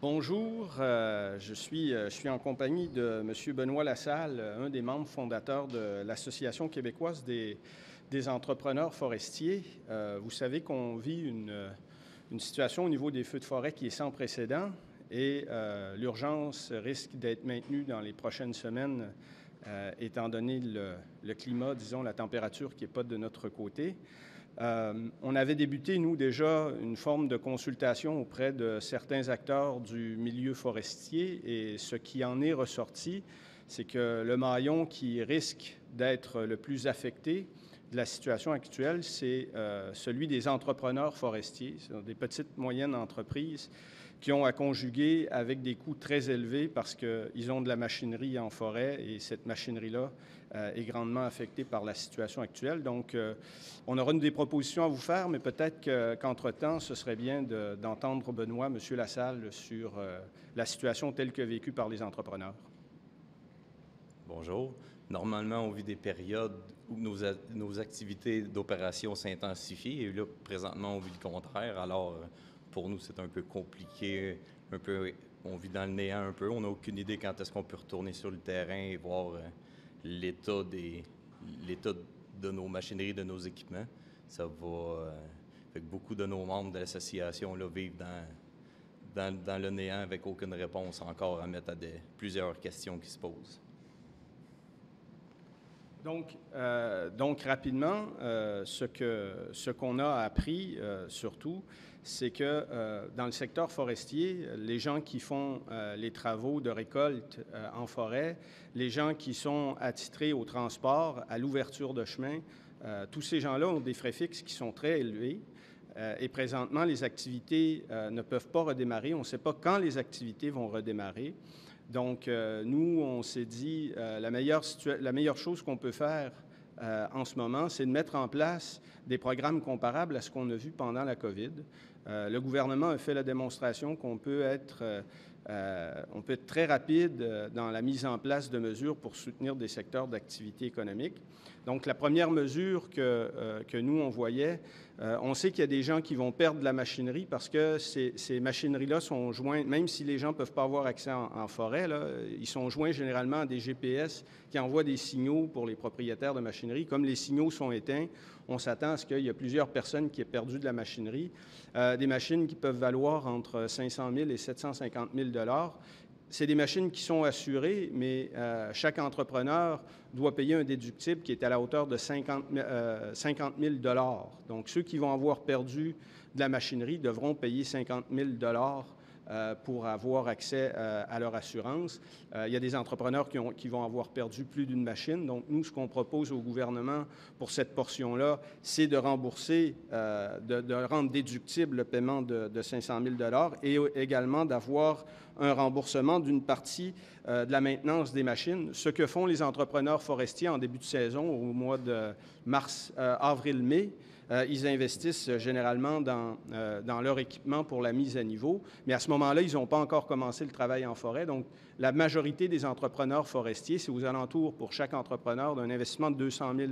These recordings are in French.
Bonjour, euh, je, suis, euh, je suis en compagnie de M. Benoît Lassalle, un des membres fondateurs de l'Association québécoise des, entrepreneurs forestiers. Euh, vous savez qu'on vit une, une, situation au niveau des feux de forêt qui est sans précédent et l'urgence risque d'être maintenue dans les prochaines semaines, étant donné le, le, climat, disons, la température qui n'est pas de notre côté. Euh, on avait débuté, nous, déjà une forme de consultation auprès de certains acteurs du milieu forestier. Et ce qui en est ressorti, c'est que le maillon qui risque d'être le plus affecté de la situation actuelle, c'est euh, celui des entrepreneurs forestiers, des petites, moyennes entreprises qui ont à conjuguer avec des coûts très élevés parce qu'ils ont de la machinerie en forêt et cette machinerie-là euh, est grandement affectée par la situation actuelle. Donc, euh, on aura des propositions à vous faire, mais peut-être qu'entre-temps, ce serait bien d'entendre Benoît, M. Lassalle, sur euh, la situation telle que vécue par les entrepreneurs. Bonjour. Normalement, on vit des périodes où nos, activités d'opération s'intensifient et là, présentement, on vit le contraire. Alors, pour nous, c'est un peu compliqué, un peu, on vit dans le néant un peu. On n'a aucune idée quand est-ce qu'on peut retourner sur le terrain et voir euh, l'état des, de nos machineries, de nos équipements. Ça va, euh, que beaucoup de nos membres de l'association vivent dans, dans, dans, le néant avec aucune réponse encore à mettre à des, plusieurs questions qui se posent. Donc, euh, donc rapidement, ce qu'on ce qu'on a appris surtout, c'est que euh, dans le secteur forestier, les gens qui font euh, les travaux de récolte euh, en forêt, les gens qui sont attitrés au transport, à l'ouverture de chemin, tous ces gens-là ont des frais fixes qui sont très élevés. et présentement, les activités ne peuvent pas redémarrer. On ne sait pas quand les activités vont redémarrer. Donc, nous, on s'est dit, la meilleure, la meilleure chose qu'on peut faire en ce moment, c'est de mettre en place des programmes comparables à ce qu'on a vu pendant la COVID. Euh, le gouvernement a fait la démonstration qu'on peut être, euh, euh, on peut être très rapide dans la mise en place de mesures pour soutenir des secteurs d'activité économique. Donc, la première mesure que, que nous, on voyait, on sait qu'il y a des gens qui vont perdre de la machinerie parce que ces, machineries-là sont jointes, même si les gens ne peuvent pas avoir accès en, forêt, ils sont joints généralement à des GPS qui envoient des signaux pour les propriétaires de machinerie. Comme les signaux sont éteints, on s'attend à ce qu'il y ait plusieurs personnes qui aient perdu de la machinerie. Des machines qui peuvent valoir entre 500 000 et 750 000 c'est des machines qui sont assurées, mais euh, chaque entrepreneur doit payer un déductible qui est à la hauteur de 50, euh, 50 000 Donc, ceux qui vont avoir perdu de la machinerie devront payer 50 000 euh, pour avoir accès euh, à leur assurance. Euh, il y a des entrepreneurs qui, ont, qui vont avoir perdu plus d'une machine. Donc, nous, ce qu'on propose au gouvernement pour cette portion-là, c'est de rembourser, de, rendre déductible le paiement de, de 500 000 et également d'avoir un remboursement d'une partie euh, de la maintenance des machines, ce que font les entrepreneurs forestiers en début de saison au mois de mars, euh, avril, mai. Euh, ils investissent généralement dans, euh, dans, leur équipement pour la mise à niveau, mais à ce moment-là, ils n'ont pas encore commencé le travail en forêt. Donc, la majorité des entrepreneurs forestiers, c'est aux alentours pour chaque entrepreneur d'un investissement de 200 000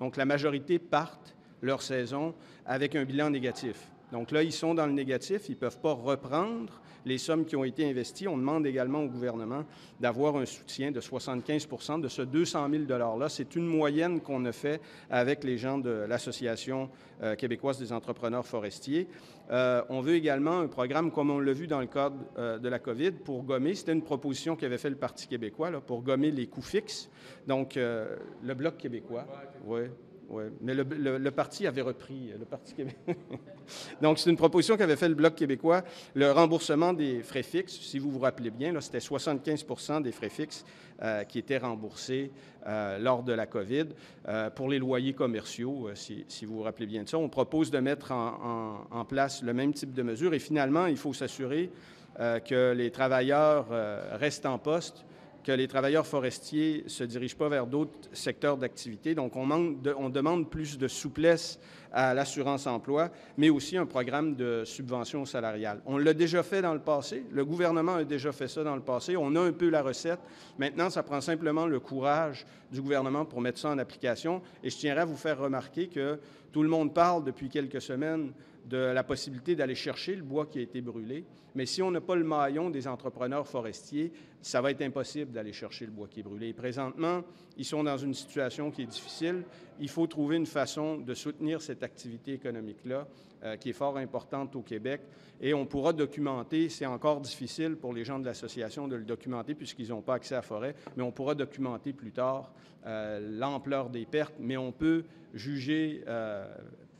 Donc, la majorité partent leur saison avec un bilan négatif. Donc là, ils sont dans le négatif, ils ne peuvent pas reprendre les sommes qui ont été investies. On demande également au gouvernement d'avoir un soutien de 75% de ce 200 000 $-là. C'est une moyenne qu'on a fait avec les gens de l'Association euh, québécoise des entrepreneurs forestiers. Euh, on veut également un programme, comme on l'a vu dans le cadre euh, de la COVID, pour gommer, c'était une proposition qu'avait fait le Parti québécois, là, pour gommer les coûts fixes. Donc, le Bloc québécois, oui, oui, mais le, parti avait repris, le Parti québécois. Donc, c'est une proposition qu'avait fait le Bloc québécois, le remboursement des frais fixes. Si vous vous rappelez bien, c'était 75% des frais fixes euh, qui étaient remboursés euh, lors de la COVID. Euh, pour les loyers commerciaux, euh, si, vous vous rappelez bien de ça, on propose de mettre en, place le même type de mesures. Et finalement, il faut s'assurer euh, que les travailleurs euh, restent en poste que les travailleurs forestiers ne se dirigent pas vers d'autres secteurs d'activité. Donc, on, on, demande plus de souplesse à l'assurance-emploi, mais aussi un programme de subvention salariale. On l'a déjà fait dans le passé. Le gouvernement a déjà fait ça dans le passé. On a un peu la recette. Maintenant, ça prend simplement le courage du gouvernement pour mettre ça en application. Et je tiendrais à vous faire remarquer que tout le monde parle depuis quelques semaines de la possibilité d'aller chercher le bois qui a été brûlé. Mais si on n'a pas le maillon des entrepreneurs forestiers, ça va être impossible d'aller chercher le bois qui est brûlé. présentement, ils sont dans une situation qui est difficile. Il faut trouver une façon de soutenir cette activité économique-là, euh, qui est fort importante au Québec. Et on pourra documenter, c'est encore difficile pour les gens de l'association de le documenter puisqu'ils n'ont pas accès à la forêt, mais on pourra documenter plus tard euh, l'ampleur des pertes, mais on peut juger euh,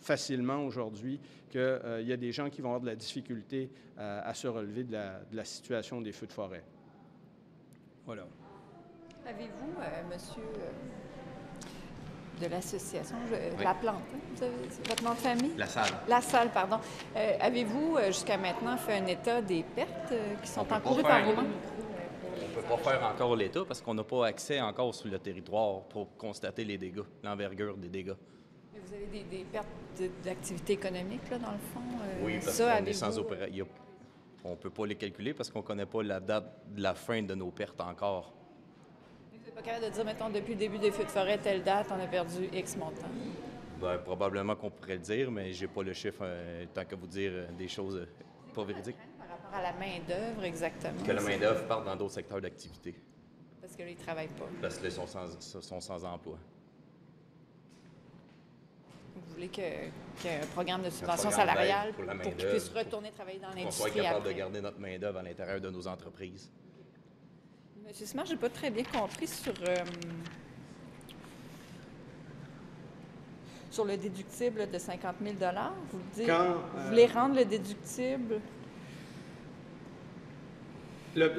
facilement aujourd'hui qu'il euh, y a des gens qui vont avoir de la difficulté euh, à se relever de la, situation des feux de forêt. Voilà. Avez-vous, euh, monsieur de l'association La Plante, hein, votre nom de famille? La Salle. La Salle, pardon. Avez-vous jusqu'à maintenant fait un état des pertes qui sont encourues par vous On ne peut pas faire encore l'état parce qu'on n'a pas accès encore sur le territoire pour constater les dégâts, l'envergure des dégâts. Vous avez des, pertes d'activité économique, là, dans le fond? Euh, oui, parce qu'on est sans opération. On ne peut pas les calculer parce qu'on ne connaît pas la date de la fin de nos pertes encore. Vous n'êtes pas capable de dire, mettons, depuis le début des feux de forêt, telle date, on a perdu X montant? Bien, probablement qu'on pourrait le dire, mais je n'ai pas le chiffre euh, tant que vous dire euh, des choses pas véridiques. Par rapport à la main-d'œuvre, exactement? Que la main-d'œuvre parte dans d'autres secteurs d'activité. Parce que là, ils ne travaillent pas. Parce qu'ils sont sans, sont sans emploi. Vous voulez qu'il y ait un programme de subvention salariale pour, qu'ils puissent retourner travailler dans l'industrie Qu'on soit capable de garder notre main-d'œuvre à l'intérieur de nos entreprises. Monsieur Smart, je n'ai pas très bien compris sur, euh, sur le déductible de 50 000 Vous, dites, vous voulez rendre le déductible?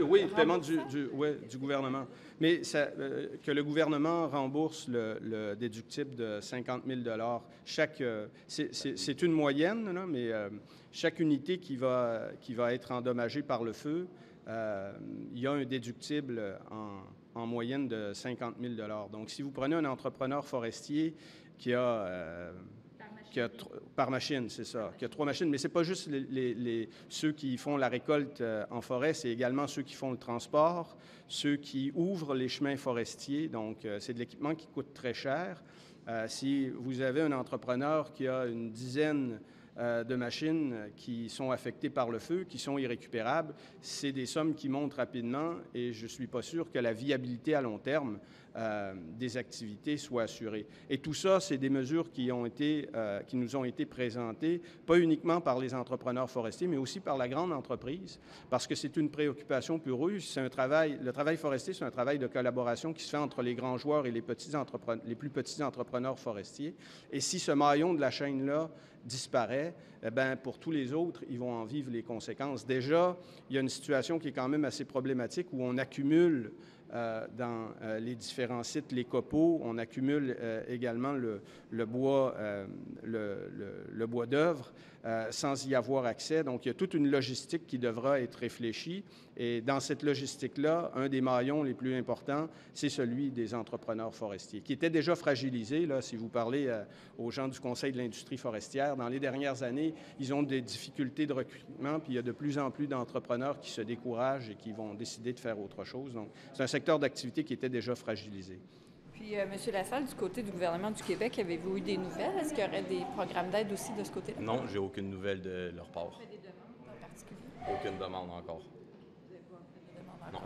Oui, le paiement du, du, gouvernement. Mais euh, que le gouvernement rembourse le, déductible de 50 000 chaque, euh, c'est une moyenne, mais euh, chaque unité qui va, qui va être endommagée par le feu, il y a un déductible en, en, moyenne de 50 000 Donc, si vous prenez un entrepreneur forestier qui a par machine, c'est ça, qui a trois machines. Mais ce n'est pas juste les, ceux qui font la récolte euh, en forêt, c'est également ceux qui font le transport, ceux qui ouvrent les chemins forestiers. Donc, euh, c'est de l'équipement qui coûte très cher. Euh, si vous avez un entrepreneur qui a une dizaine de machines qui sont affectées par le feu, qui sont irrécupérables, c'est des sommes qui montent rapidement et je ne suis pas sûr que la viabilité à long terme euh, des activités soient assurées. Et tout ça, c'est des mesures qui, ont été, euh, qui nous ont été présentées, pas uniquement par les entrepreneurs forestiers, mais aussi par la grande entreprise, parce que c'est une préoccupation pour eux. C'est un travail, le travail forestier, c'est un travail de collaboration qui se fait entre les grands joueurs et les, petits les plus petits entrepreneurs forestiers. Et si ce maillon de la chaîne-là disparaît, eh bien, pour tous les autres, ils vont en vivre les conséquences. Déjà, il y a une situation qui est quand même assez problématique où on accumule dans euh, les différents sites, les copeaux. On accumule euh, également le, bois d'œuvre sans y avoir accès. Donc, il y a toute une logistique qui devra être réfléchie. Et dans cette logistique-là, un des maillons les plus importants, c'est celui des entrepreneurs forestiers, qui était déjà fragilisé. Là, si vous parlez aux gens du Conseil de l'industrie forestière, dans les dernières années, ils ont des difficultés de recrutement, puis il y a de plus en plus d'entrepreneurs qui se découragent et qui vont décider de faire autre chose. Donc, c'est un secteur d'activité qui était déjà fragilisé. Puis, euh, M. Lassalle, du côté du gouvernement du Québec, avez-vous eu des nouvelles? Est-ce qu'il y aurait des programmes d'aide aussi de ce côté-là? Non, j'ai aucune nouvelle de leur part. Vous des demandes en particulier? Aucune demande encore. Vous n'avez pas fait de demande encore? Non.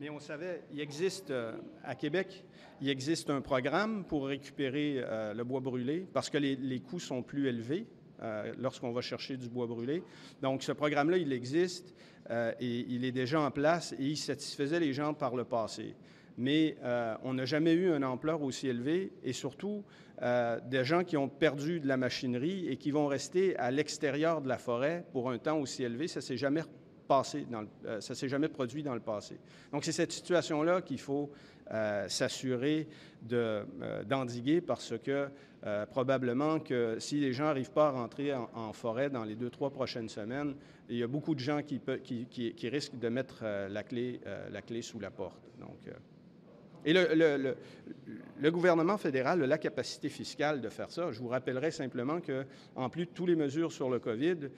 Mais on savait, il existe euh, à Québec, il existe un programme pour récupérer euh, le bois brûlé parce que les, les coûts sont plus élevés lorsqu'on va chercher du bois brûlé. Donc, ce programme-là, il existe. Euh, et il est déjà en place et il satisfaisait les gens par le passé. Mais euh, on n'a jamais eu une ampleur aussi élevée et surtout euh, des gens qui ont perdu de la machinerie et qui vont rester à l'extérieur de la forêt pour un temps aussi élevé, ça s'est jamais passé dans ça s'est jamais produit dans le passé. Donc c'est cette situation-là qu'il faut s'assurer d'endiguer parce que probablement que si les gens n'arrivent pas à rentrer en, forêt dans les deux, trois prochaines semaines, il y a beaucoup de gens qui, risquent de mettre euh, la, clé, euh, sous la porte. Donc, euh, et le, le, gouvernement fédéral a la capacité fiscale de faire ça. Je vous rappellerai simplement que, en plus de toutes les mesures sur le COVID,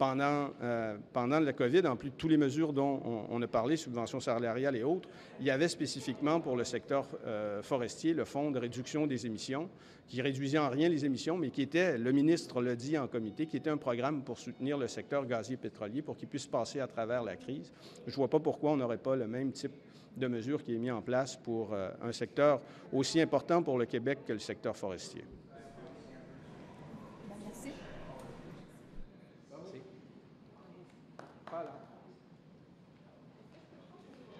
pendant, euh, pendant la COVID, en plus de toutes les mesures dont on, a parlé, subventions salariales et autres, il y avait spécifiquement pour le secteur euh, forestier le fonds de réduction des émissions, qui réduisait en rien les émissions, mais qui était, le ministre l'a dit en comité, qui était un programme pour soutenir le secteur gazier pétrolier pour qu'il puisse passer à travers la crise. Je ne vois pas pourquoi on n'aurait pas le même type de mesure qui est mis en place pour euh, un secteur aussi important pour le Québec que le secteur forestier.